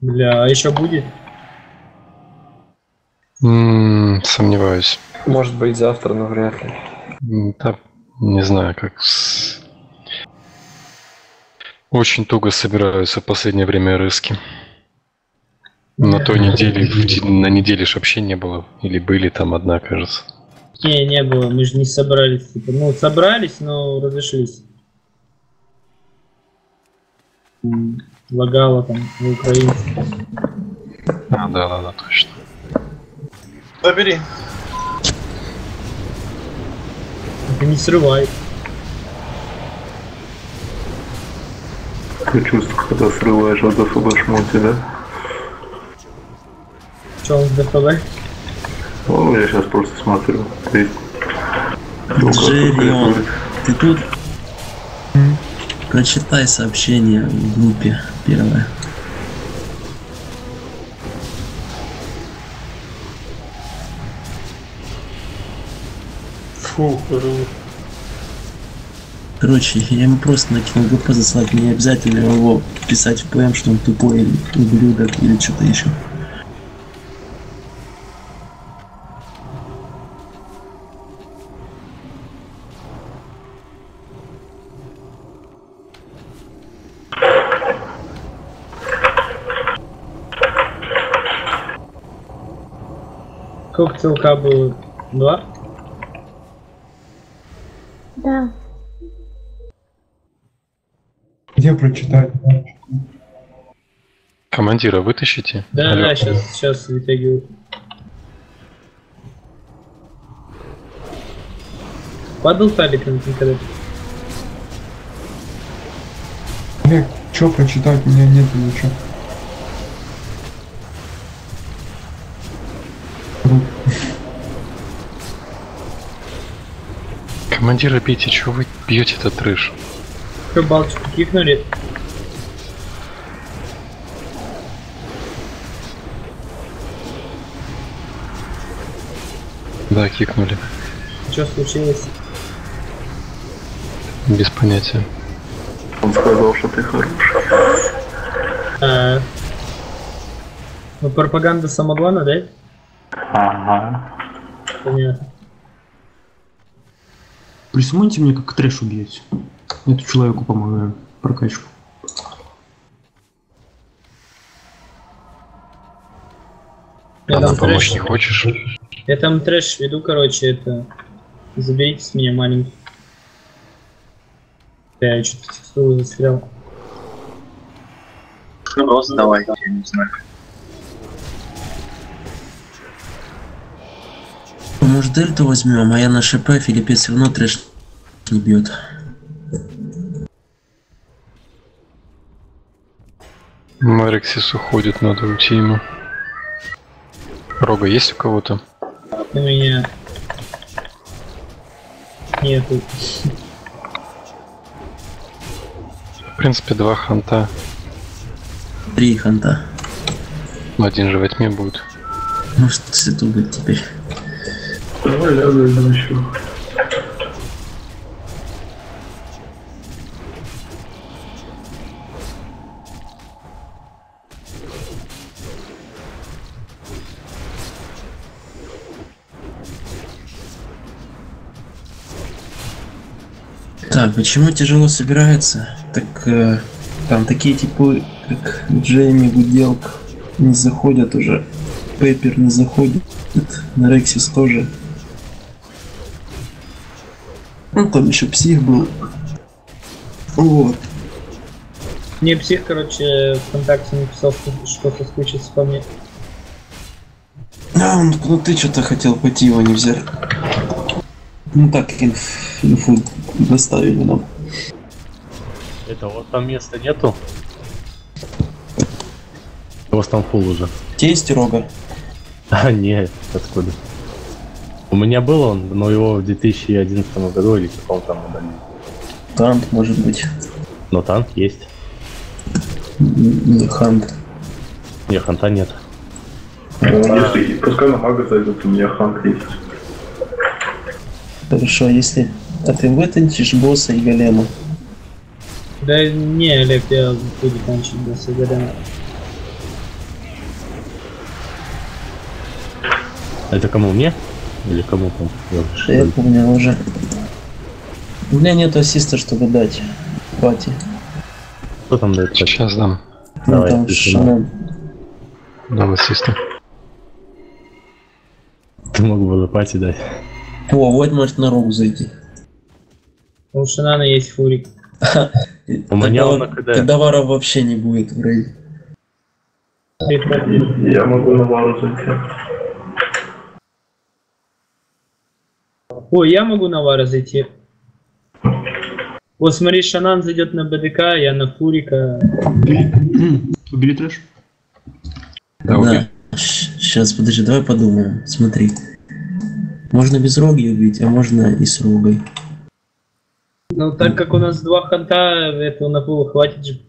Бля, а еще будет? М, Сомневаюсь. Может быть завтра, но вряд ли. М, Да, не знаю, как... Очень туго собираются в последнее время рыски. На той неделе, на неделе ж вообще не было. Или были там одна, кажется. Не, не было, мы же не собрались. Типа. Ну, собрались, но разошлись. Лагало там в Украине. А, да, да, да, точно. Забери. Это не срывай. Ты чувствуешь, когда срываешь от ДФБ шмоти, да? Че он ДФВ? Ну, я сейчас просто смотрю. Ты... Ну, происходит? ты тут? Прочитай сообщение в группе первое. Фу, Короче, я ему просто накинул ГП заслать, не обязательно его писать в ПМ, что он тупой или ублюдок или что-то еще. Целка было? Два? Да. Где прочитать? Командира вытащите. Да, Алло. да, сейчас, сейчас вытягиваю. Падал талик на интернет. Олег, что прочитать? У меня нет ничего. Командира бейте, чего вы бьете этот трэш? Что, балочку кикнули? Да, кикнули. Что случилось? Без понятия. Он сказал, что ты хороший. А, ну, пропаганда самогона, да? Ага. Понятно. Присмотрите мне, как трэш убьете. Эту человеку помогаю. Прокачку. Я Она там помочь трэш, не хочешь? я там трэш веду, короче, это... Заберите с меня маленький. Да, я что-то застрял. Просто давай, я не знаю. Может дельту возьмем, а я на ШП, Филиппец все равно трэш не бьет. Мэрексис уходит, надо уйти ему. Рога есть у кого-то? У меня... Нету. В принципе, два ханта. Три ханта. Ну, Один же во тьме будет. Может, свету будет теперь. Давай лязай еще. Так, почему тяжело собирается? Так э, там такие типы, как Джейми Гуделк, не заходят уже. Пеппер не заходит. На Рексис тоже. Ну там еще псих был. Вот. Мне псих, короче, ВКонтакте написал, что, что соскучится по мне. А, он, ну ты что-то хотел пойти, его не взяли. Ну так, инф, инфу доставили нам. Это у вас там места нету? У вас там фул уже. Есть рога? А, нет, откуда? У меня был он, но его в 2011 году или каком там удалили. Танк, может быть. Но танк есть. М-м-м, хант. Не, ханта нет. Пускай на мага зайдут, у меня хант есть. Хорошо, а если... А ты вытанчишь босса и голема? Да не, Олег, я буду танчить босса и голема. Это кому? Мне? Или кому там? Я помню уже. У меня нет ассиста, чтобы дать. Пати. Кто там дает? Сейчас дам. Ну Давай, там. Дам ассиста. Ты мог бы пати дать. О, вот может на руку зайти. У Шинана есть фурик. У меня он на. Тогда вара вообще не будет в рейде. Я могу на вару зайти. Ой, я могу на Вара зайти. Вот смотри, Шанан зайдет на БДК, я на Фурика. Убили трэш? Да, убей. Сейчас, подожди, давай подумаем. Смотри. Можно без роги убить, а можно и с рогой. Ну, так как у нас два ханта, этого на пулу хватит же.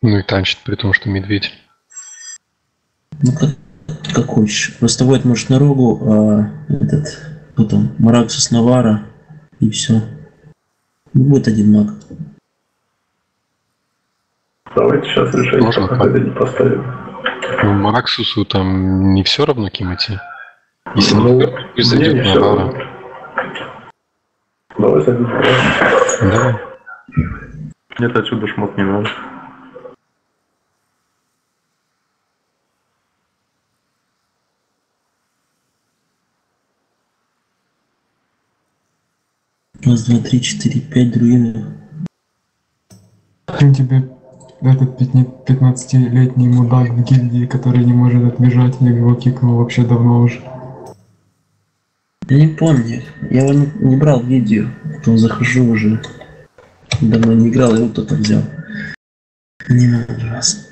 Ну и танчит, при том, что медведь. Ну как, как хочешь. Просто вот может на рогу, а этот, кто там, Мараксус Навара, и все. Будет один маг. Давайте сейчас решение Можно пока это не поставим. Ну, Мараксусу там не все равно кем идти. Если Ну, не пусть зайдет мне на Вара. равно. Давай зайдем. Давай. Нет, отсюда шмот не надо. Раз, два, три, четыре, пять друидов. Зачем тебе этот 15-летний мудак в гильдии, который не может отбежать, я его кикнул вообще давно уже. Я не помню. Я его не, не брал в видео. Потом захожу уже. Давно не играл, его кто-то взял. Не надо раз.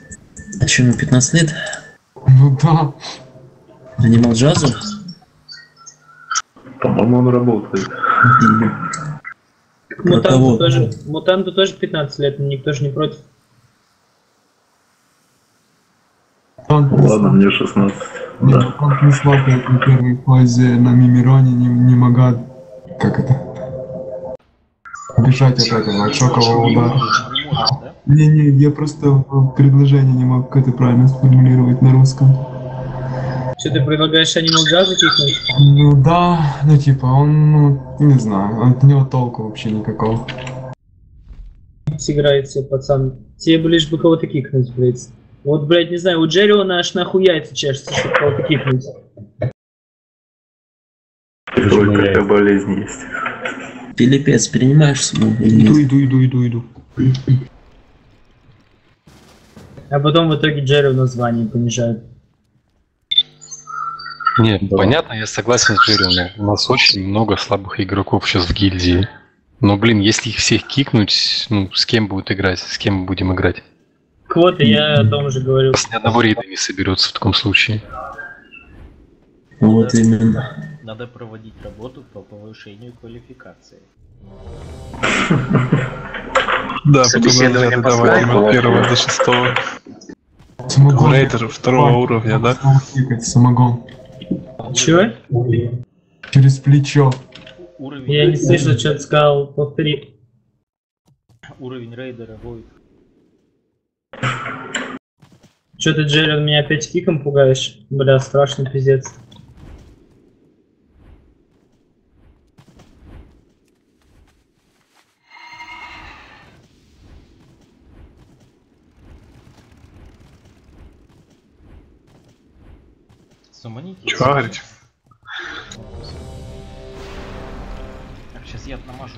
А что, ему 15 лет? Ну да. Анимал джазу? По-моему, он работает. Мутанту кого? тоже, мутанту тоже 15 лет, никто же не против. Ладно, мне 16. Нет, Да. он не слабый на первой фазе на Мимироне не, не могла, как это, бежать от этого, от шокового удара. Не-не, я просто в предложение не мог это правильно сформулировать на русском. Что ты предлагаешь Animal Jazz кикнуть? Ну да, ну типа он, ну, не знаю, от него толку вообще никакого. Сыграет себе, пацан. Тебе бы лишь бы кого-то кикнуть, блядь. Вот, блядь, не знаю, у Джерриона аж нахуй яйца чешется, чтобы кого-то кикнуть. Какая болезнь есть. Пилипец, принимаешь или Иду, иду, иду, иду, иду. А потом в итоге Джерриона звание понижают. Нет, Да. понятно, я согласен с Джерри. У нас очень много слабых игроков сейчас в гильдии. Но, блин, если их всех кикнуть, ну, с кем будут играть? С кем мы будем играть? Квоты, я о том же говорю. Нас ни одного рейда не соберется в таком случае. Вот именно. Надо проводить работу по повышению квалификации. Да, потом надо по давать от первого до шестого. Самогон. Рейдер второго уровня, да? Самогон. Чё? Через плечо. Уровень, Я не слышал, что ты сказал. Повтори. уровень рейдера будет. Что ты, Джеррион, меня опять киком пугаешь? Бля, страшный пиздец. Суманите. Чё говорить? Так, сейчас я намажу.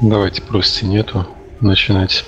Давайте просто нету. Начинать.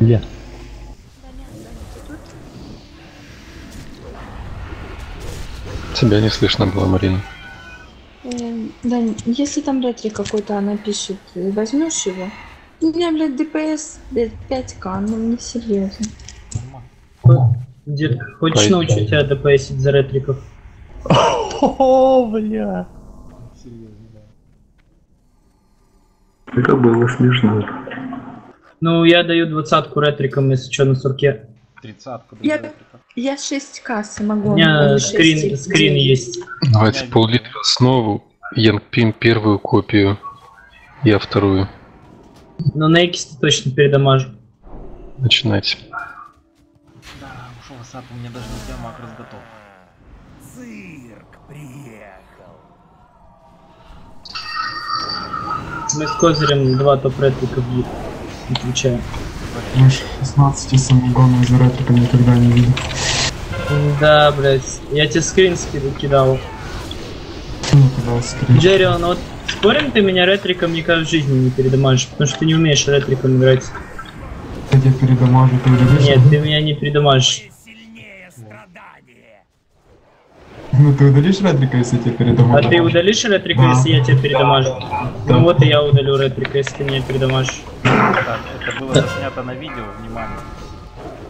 Бля. Тебя не слышно было, Марина. Эм, Да, если там ретри какой-то она пишет, э, возьмешь его? У меня, блядь, ДПС, блядь, 5к, ну не серьезно. Дед, хочешь Пойдем. научить тебя ДПСить за ретриков? О, бля. Это было смешно. Ну, я даю двадцатку ретрикам, если что, на сурке. Тридцатку. Я, я 6к У самогон. меня скрин, скрин есть. Давайте пол-литра основу, Янгпим первую копию, я вторую. Но на Экисте точно передамажу. Начинайте. Да, ушел сап, у меня даже не тебя макрос готов. Мы с Козырем два топ-ретрика бьют. Отвечаю. Ж 16 самогонов за ретро никогда не видел. Да, блядь. Я тебе скрин кидал. Ну, тогда скрин. Джеррион, вот спорим, ты меня ретриком никогда в жизни не передамажишь, потому что ты не умеешь ретриком играть. Я тебя передамажу, ты? Нет, ты меня не передамажишь. Ну ты удалишь ретрика, если я тебя А передамажу? ты удалишь ретрика, Да. если я тебя передамажу? Ну вот и я удалю ретрика, если ты меня передамажишь. Так, это было заснято на видео, внимание.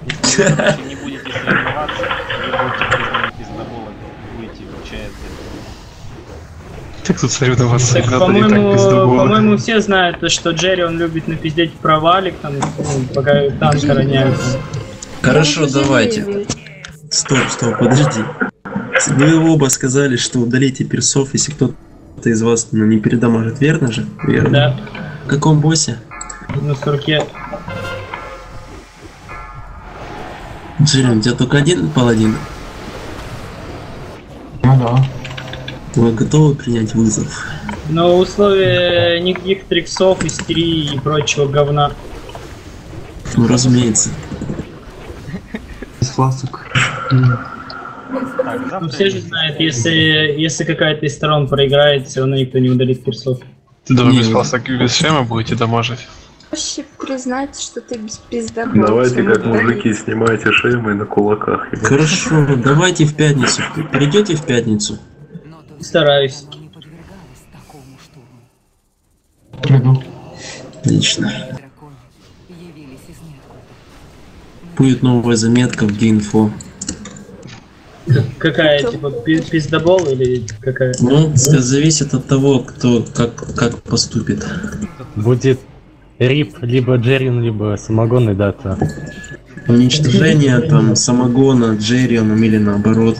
Если не будете соревноваться, вы будете признаны пиздоболами, будете в ЧС. Так тут соревноваться Так, надо, по-моему, по-моему, все знают, то, что Джерри, он любит напиздеть про валик, там, ну, пока танк роняется. Хорошо, давайте. Стоп, стоп, подожди. Вы оба сказали, что удалите персов, если кто-то из вас ну, не передамажит, верно же? Верно. Да, В каком боссе? на сурке. Джерри, у тебя только один паладин. Ну да. Вы готовы принять вызов? Но условия никаких триксов, истерии и прочего говна. Ну, разумеется. Из фласок. Так, Ну, все же знают, если, если какая-то из сторон проиграет, все равно никто не удалит персов. Ты думаешь, Не, без и без шлема будете дамажить? Проще признать, что ты без пиздобол. Давайте, как удалить. мужики, снимайте шлемы на кулаках. Хорошо, давайте в пятницу. Придете в пятницу? Стараюсь. Приду. Отлично. Будет новая заметка в Гейнфо. Какая, типа, пи- пиздобол или какая? Ну, зависит от того, кто как, как поступит. Будет Рип, либо Джерин, либо самогонный дата. Уничтожение там самогона, Джерионом или наоборот.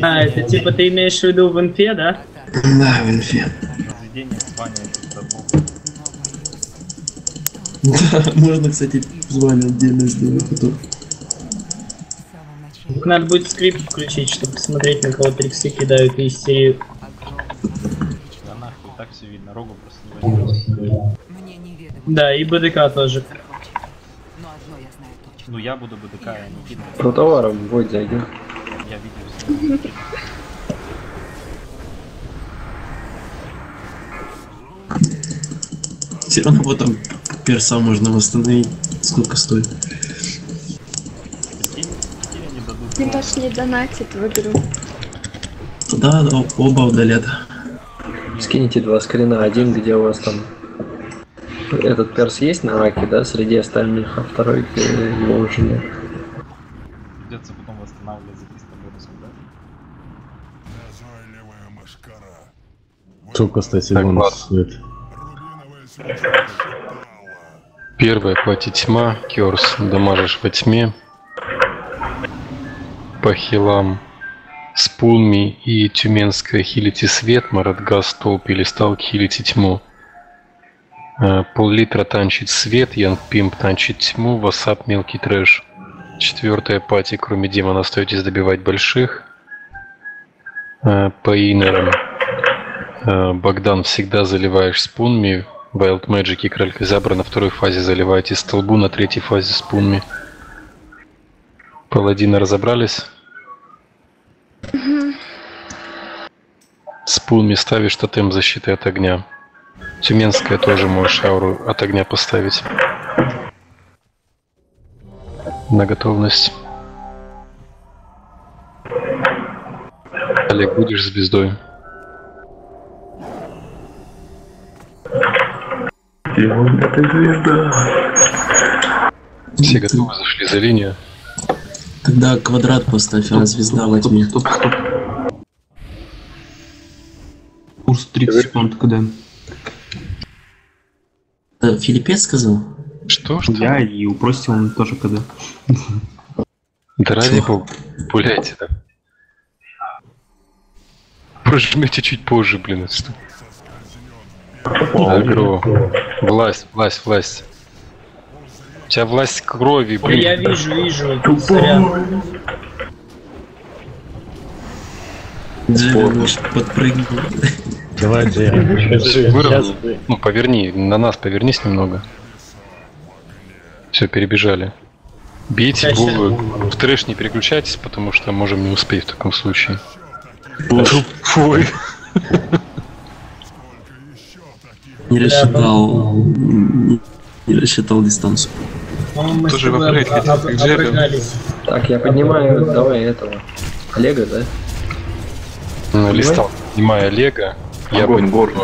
А, это типа ты имеешь в виду в инфе, да? Да, в инфе. Да, можно, кстати, звание отдельно сделать потом. Надо будет скрипт включить, чтобы посмотреть, на кого триксы кидают и истерию. Да нахуй, так все видно, рогу просто не. Да, и БДК тоже. Ну я буду БДК, а не Кида. Про товаром будь зайди. Я снимаю. Все равно потом перса можно восстановить. Сколько стоит? Наш не донатит в игру. Да, да, оба удалят. Скиньте два скрина. Один, где у вас там этот перс есть на раке, да, среди остальных, а второй, где его уже нет. Придется потом восстанавливать за 300 бонусов, да? Сколько, кстати, Так, бонус стоит? Первая плати тьма, Керс, дамажишь во тьме. По хилам Спулми и Тюменская хилите свет, Маратгас, Толп или Сталк хилите тьму. Э, Пол-литра танчит свет, Янг Пимп танчит тьму, Васап мелкий трэш. Четвертая пати, кроме демона, остаетесь добивать больших. Э, По инерам Э, Богдан всегда заливаешь спунми. Wild Magic и Кралькозябра на второй фазе заливаете столбу, на третьей фазе спунми. Паладины разобрались? Спунми ставишь тотем защиты от огня. Тюменская тоже можешь ауру от огня поставить. на готовность. Олег, будешь звездой? Это звезда. Все готовы, зашли за линию. Тогда квадрат поставь, а звезда возьми. Стоп, стоп. Курс 30 секунд КД. Э, Филиппец сказал? Что? Что? Я и у Прости он тоже КД. Да ради бога, гуляйте там. Прожмете чуть позже, блин, это что? Агро. Власть, власть, власть. У тебя власть крови, Ой, я блин. вижу, вижу. Сорян. Джерри подпрыгнул. Давай, Джерри. Сейчас выровняй. Ну, поверни, на нас повернись немного. Все, перебежали. Бейте головы. В трэш не переключайтесь, потому что можем не успеть в таком случае. Тупой. Не рассчитал. Не рассчитал дистанцию. Мы с Тоже хотел, обрыгались. Так, я поднимаю, давай этого. Олега, да? Ну, листал, снимая Олега. Я Огонь, бы... горн.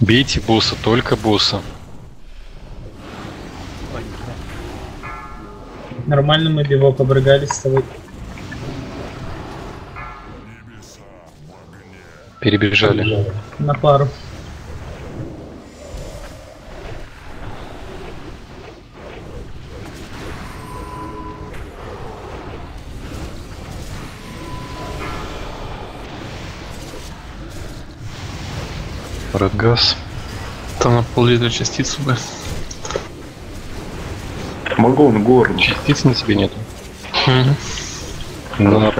Бейте босса, только босса. Нормально мы бивок обрыгались с тобой. Перебежали. На пару. Радгаз. Там на пол-литра частицу бы. Магон, горн. Частиц на тебе нету. На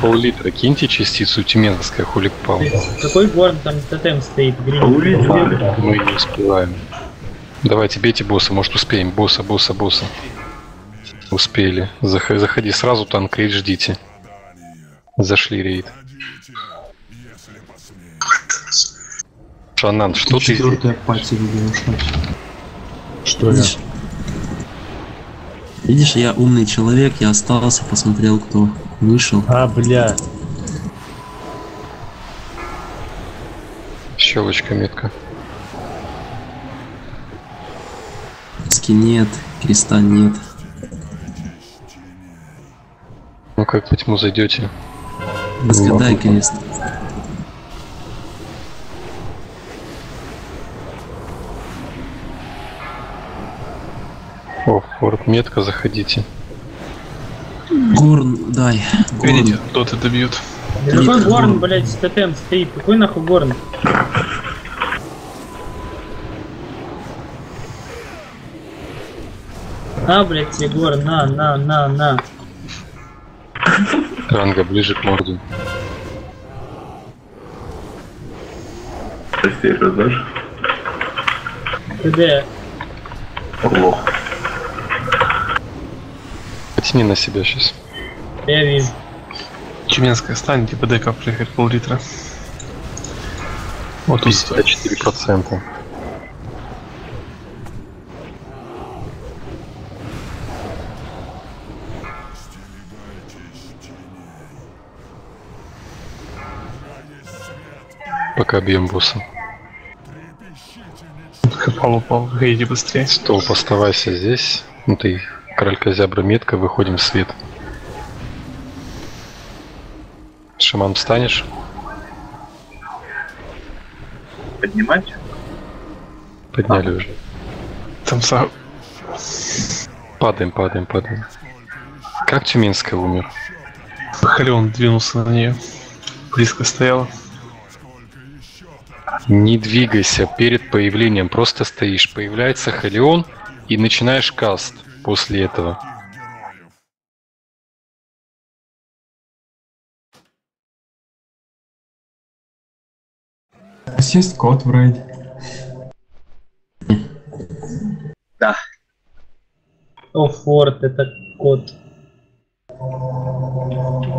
пол-литра киньте частицу тюменская хули пал. Какой горн там тотем стоит? Грин. Мы не успеваем. Давайте бейте босса, может успеем. Босса, босса, босса. Успели. Зах- Заходи сразу, танк рейд ждите. Зашли рейд. Шанан, что ты Четвертая пати ушать. Что я? Видишь? Видишь, я умный человек, я остался, посмотрел, кто вышел. А, бля. Щелочка метка. Ски нет, креста нет. Ну как во тьму зайдете? Разгадай крест. О, форт метка, заходите. Горн, дай. Видите, Горн. кто-то добьет. Да Какой горн, блядь, тотем стоит? Какой нахуй горн? На, блядь, тебе горн, на, на, на, на. Ранга ближе к морду. Костей раздашь? КД. Лох. Потяни на себя сейчас. Я вижу. Тюменская стань, типа дека приехать пол-литра. Вот тут 54%. Пока бьем босса. Копал упал, гейди быстрее. Столб, оставайся здесь. Ну ты, король Козябра, метка, выходим в свет. Шаман встанешь? Поднимать? Подняли уже. Там са... Падаем, падаем, падаем. Как Тюменская умер? Халион двинулся на нее. Близко стояла. Не двигайся перед появлением, просто стоишь. Появляется Халион и начинаешь каст после этого. У вас есть код в рейде? Да. О, форт, это кот.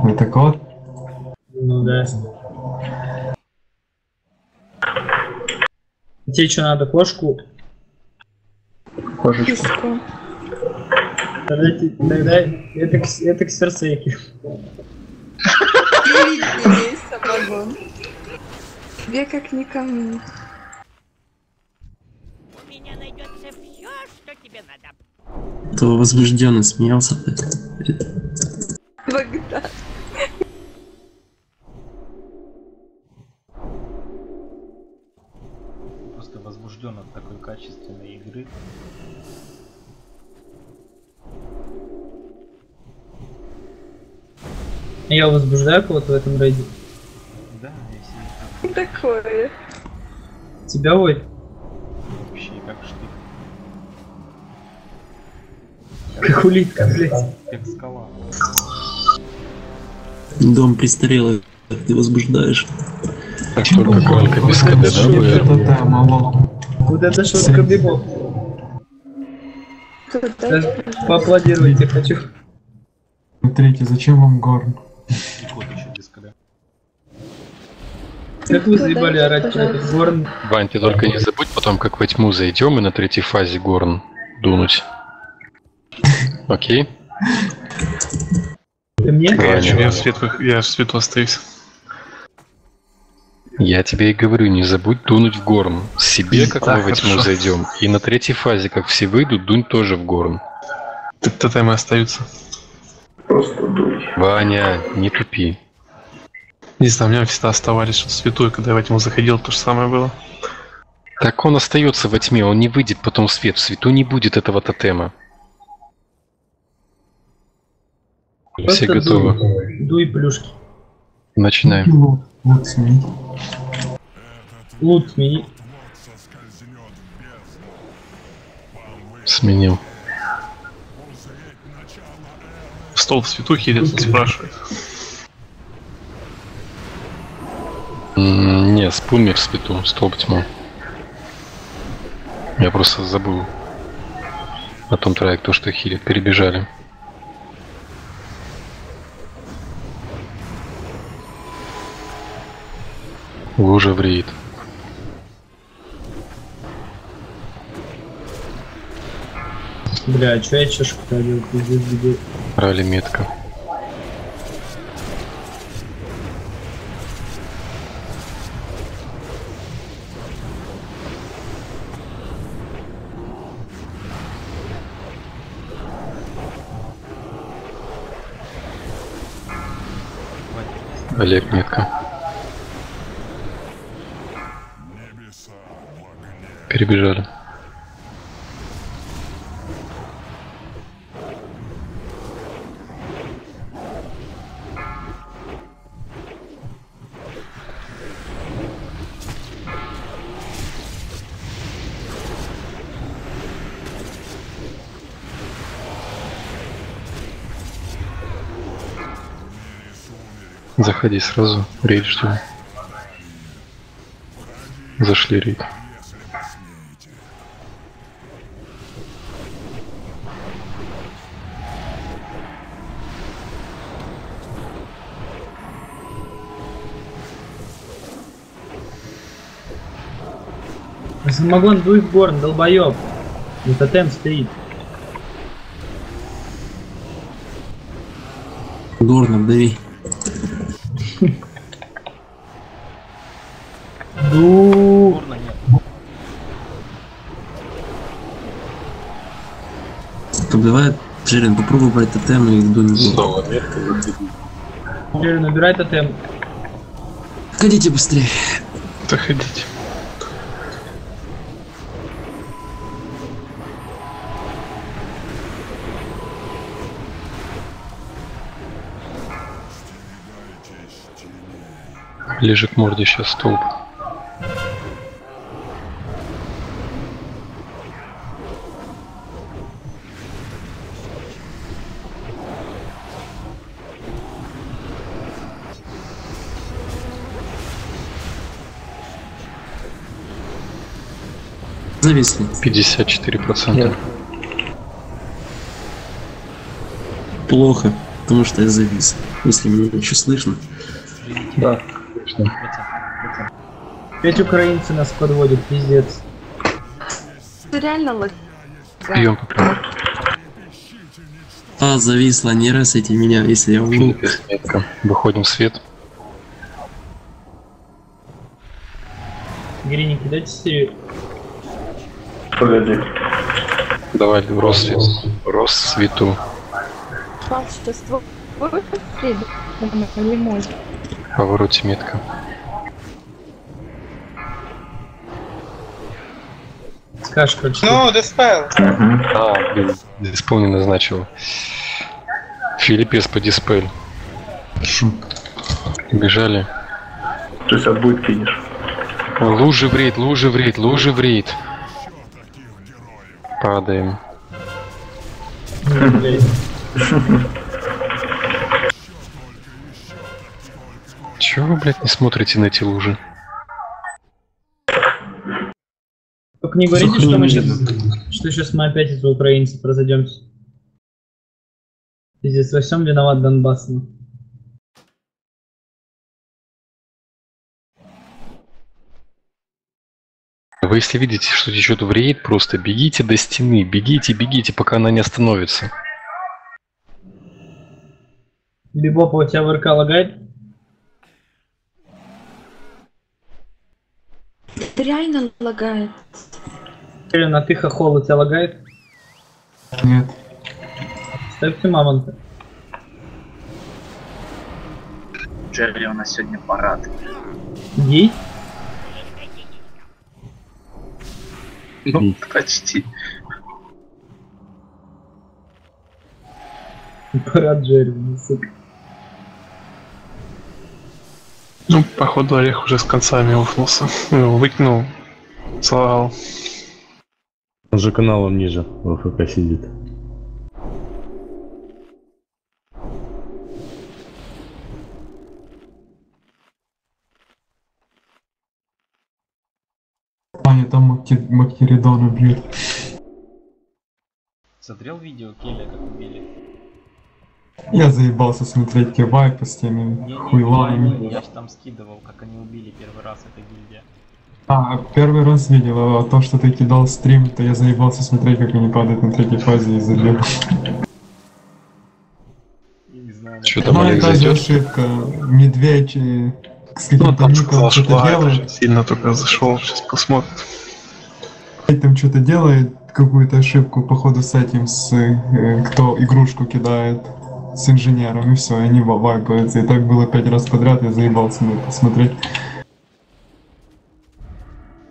Это код? Ну да. Тебе что надо, кошку? Киску. Тогда, тогда это, это к самогон. Тебе как никому. То возбужденно смеялся. Богдан. Просто возбужден от такой качественной игры. Я возбуждаю кого-то в этом рейде. Да, если это Такое. Тебя, Войт? вообще как штык, Как улитка, блядь. как скала. Дом престарелый, как ты возбуждаешь. Так только гонка без КД, да, будет? Это мало. Шутка бибоп. Даже Поаплодируйте хочу. Смотрите, зачем вам горн? И кот еще без КД. Как вы заебали орать про этот горн? Вань, ты только не забудь потом, как во тьму зайдем и на третьей фазе горн дунуть. Окей? Ты мне? Я, я, в светлых, я остаюсь. Я тебе и говорю, не забудь дунуть в горн. Себе, как Да, мы во тьму хорошо. зайдем. И на третьей фазе, как все выйдут, дунь тоже в горн. Тотемы остаются. Ваня, не тупи. Не знаю, у меня всегда оставались что свету, и когда я во тьму заходил, то же самое было. Так он остается во тьме, он не выйдет потом в свет. В свету не будет этого тотема. Все Просто готовы. дуй. Дуй плюшки. Начинаем. Вот сменить. Лут смени. Сменил. Стол в свету хилит, спрашивает. Не, спуми в свету, столб тьму. Я просто забыл о том траекторе, что хилит. Перебежали. Лужа в рейд. Бля, чё я чешку ходил? Пиздец, где? Рали метка. Олег метка. Перебежали. Заходи сразу, рейд ждем. Зашли рейд. Самогон дуй в горн, долбоёб. И тотем стоит. Горн обдави. Ду. Горна нет. Давай, Джерин, попробуй брать тотем и дунь в горн. Теперь набирай тотем. Ходите быстрее. Заходите. К морде сейчас столб. Зависли. 54%. Плохо, потому что я завис. Если меня еще слышно. Да. Опять украинцы нас подводят, пиздец. Ты реально лаг... По прямой. А, зависла, не ресайте меня, если я умру. Выходим в свет. Грини, кидайте стерею. Погоди. Давай в Росвет. Россвету. Волшебство. Повороте метка. Скажешь, короче. Ну, диспел. А, блин, диспел не назначил. Филиппес по диспель. Бежали. То есть отбудет кинешь. Лужи в рейд, лужи в рейд, лужи в рейд. Падаем. Чего вы, блядь, не смотрите на эти лужи? Только не говорите, что мы сейчас, что сейчас мы опять из-за украинцев разойдемся. Пиздец, во всем виноват Донбасс. ну. Вы если видите, что течет в рейд, просто бегите до стены, бегите, бегите, пока она не остановится. Бибопа, у тебя ВРК лагает? Это реально лагает. Или ты хохол, у тебя лагает? Нет. Ставьте мамонта. Джерри у нас сегодня парад. Гей? Ну, почти. Парад Джерри, ну, сука. Ну, походу, Орех уже с концами уфнулся. Ну, выкинул. Целовал. Он же каналом ниже в АФК сидит. Мактеридона бьют. Смотрел видео Келя, как убили? Я заебался смотреть те вайпы с теми хуйлами. я ж там скидывал, как они убили первый раз эта гильдия. А, первый раз видел, а то, что ты кидал стрим, то я заебался смотреть, как они падают на третьей фазе и забил. Не знаю, Что там Ну, Олег это же зайдет? ошибка. Медведь э, с Ну, каким-то там ником что-то делает. сильно только зашел, сейчас посмотрит. Там что-то делает, какую-то ошибку, походу, с этим, с э, кто игрушку кидает, с инженером, и все, они ва- вайпаются. И так было пять раз подряд, я заебался на это смотреть.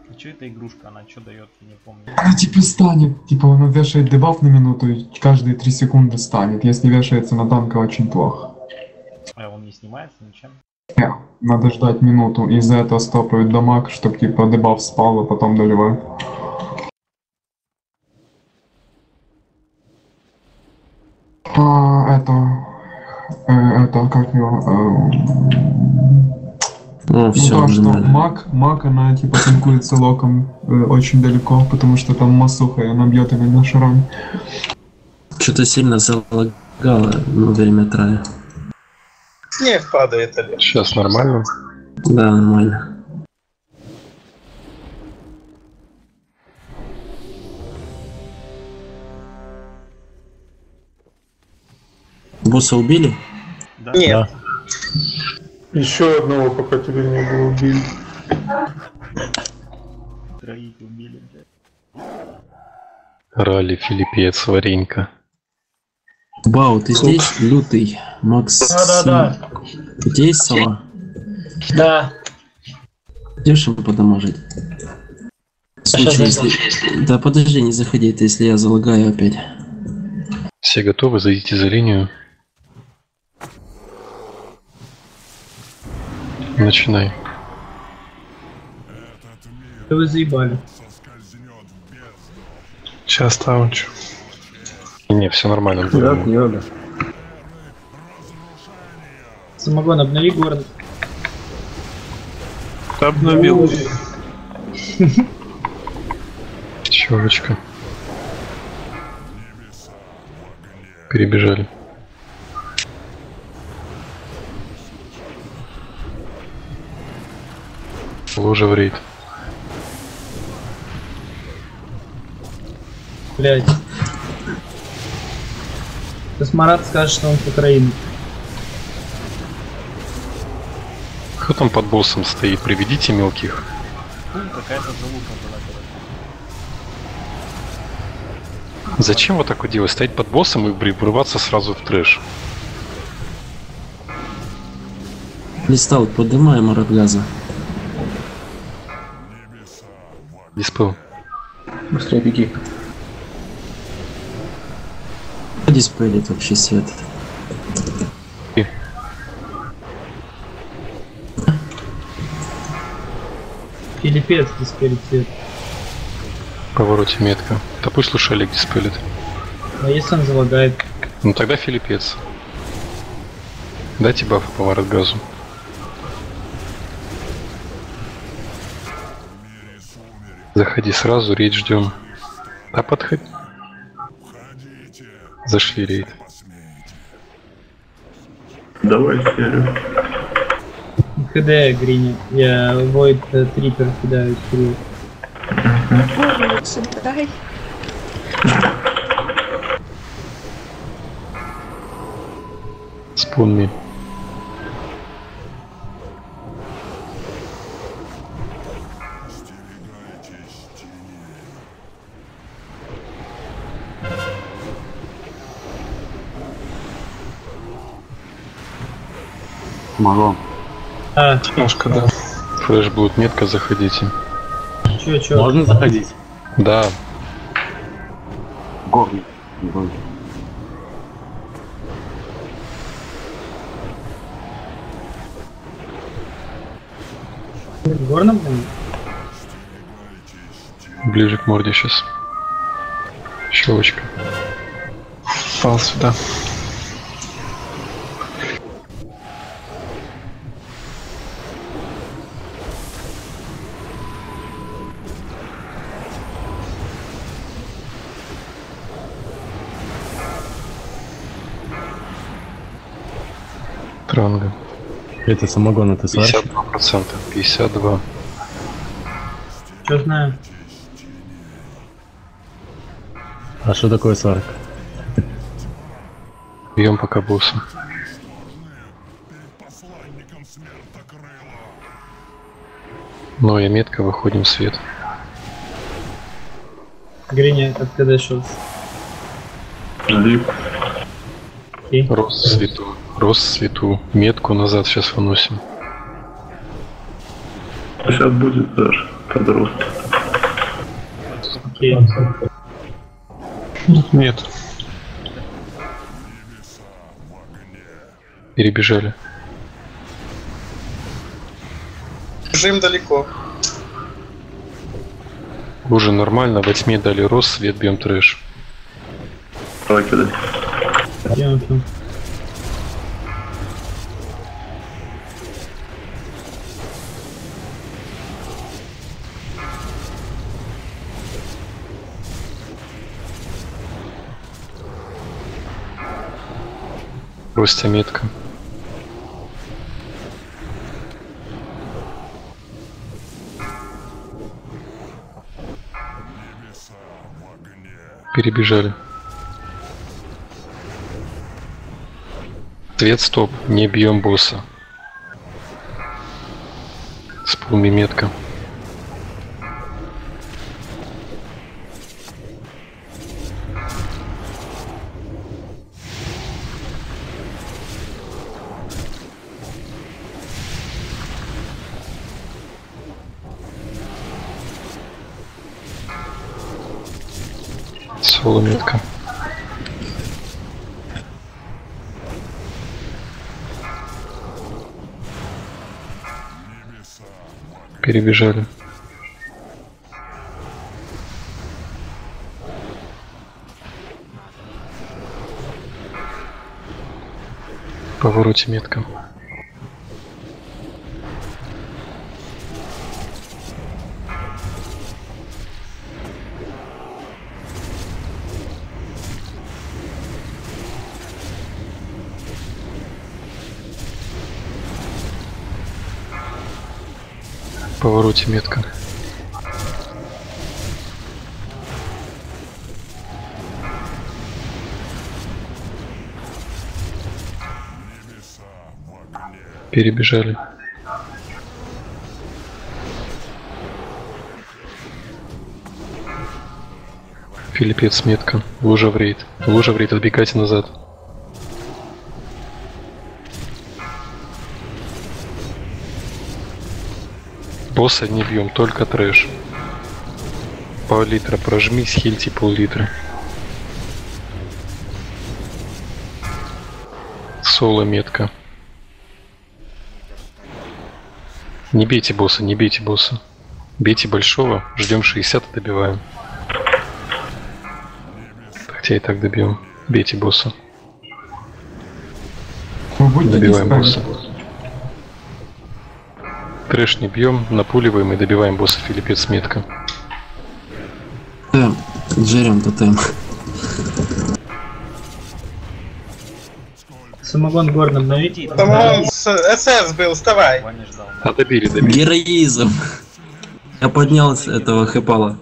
А что эта игрушка, она что дает, я не помню. Она типа станет, типа он вешает дебаф на минуту и каждые три секунды станет. Если вешается на танка, очень плохо. А он не снимается ничем? Не, надо ждать минуту, и за это стопают дамаг, чтобы типа дебаф спал, а потом доливают. А, это... э, это, как его... эм, Ну, ну все, то, что маг, маг, она типа танкуется локом э, очень далеко, потому что там массуха, и она бьет именно шаром. Что-то сильно залагало во время трая. Снег падает, Олег. Сейчас нормально. Да, нормально. Босса убили? Да? Нет. Еще одного, пока тебя не было убили. Троих убили, блядь. Ралли, Филиппец, Варенька. Бау, ты здесь? Лютый. Макс. Да-да-да. У тебя есть сова? Да. Идешь им подоможить? В случае, если... Да подожди, не заходи, это если я залагаю опять. Все готовы, зайдите за линию. Начинай. Да вы заебали. Сейчас таунчу. Не, все нормально. Да, йога. Самогон, обнови город. Обновил. Щелочка. Перебежали. Ложа в рейд. Блять. Сейчас Марат скажет, что он с Украины. Кто там под боссом стоит? Приведите мелких. Какая-то залупа была. Зачем вот так вот делать? Стоять под боссом и вры- врываться сразу в трэш? Листал, поднимаем Аратгаза. Диспел. Быстрее беги. Диспелит вообще свет. Филиппец диспелит цвет. В повороте метка. Да пусть лучше Олег диспелит. А если он залагает? Ну тогда Филиппец. Дайте баф поворот газу. Заходи сразу, рейд ждем. А подходи. Зашли рейд. Давай, серию. ХД, Гриня. Я Void э, Трипер кидаю лучше дай. Вспомни. Могу. А, Немножко, да. Флэш будет метка, заходите. чё, чё? Можно заходить? Да, Горный. Горный. В горном ближе к морде сейчас. Щелочка. Пал сюда. Транга. Это самогон, это сварщик. 52%. 52. Чё знаю? А что такое сварка? Бьем пока босса. Ну и метка, выходим в свет. Гриня, откуда шел? Жди. Окей. Рост свету. Рост свету. Метку назад сейчас выносим. Сейчас будет даже подрост. Окей. Нет. Перебежали. Бежим далеко. Уже нормально, во тьме дали рост, свет, бьем трэш. Давай кидай. Ростя метка. Перебежали. Свет, стоп, не бьем босса. Вспомни метка. Перебежали. Повороте метка. повороте метка. Перебежали. Филиппец метка. Лужа в рейд. Лужа в рейд, отбегайте назад. Босса не бьем, только трэш. Пол-литра прожмись, хильте пол-литра. Соло метка. Не бейте босса, не бейте босса. Бейте большого, ждем 60 и добиваем. Хотя и так добьем. Бейте босса. Добиваем босса. Трэш не бьем, напуливаем и добиваем босса Филиппец метка. Тотем. Джерем тотем. Самогон горн обновить. Там он с СС был, вставай. А добили, добили. Героизм. Я поднял с этого хэпала.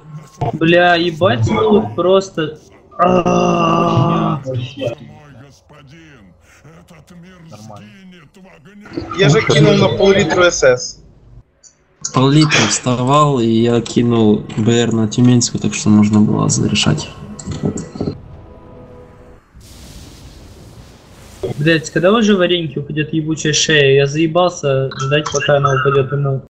Бля, ебать, ну просто... А-а-а. Я же кинул на пол-литру СС. Пол-литра вставал, и я кинул БР на Тюменскую, так что можно было зарешать. Блять, когда уже вареньки упадет ебучая шея? Я заебался ждать, пока она упадет. Ну,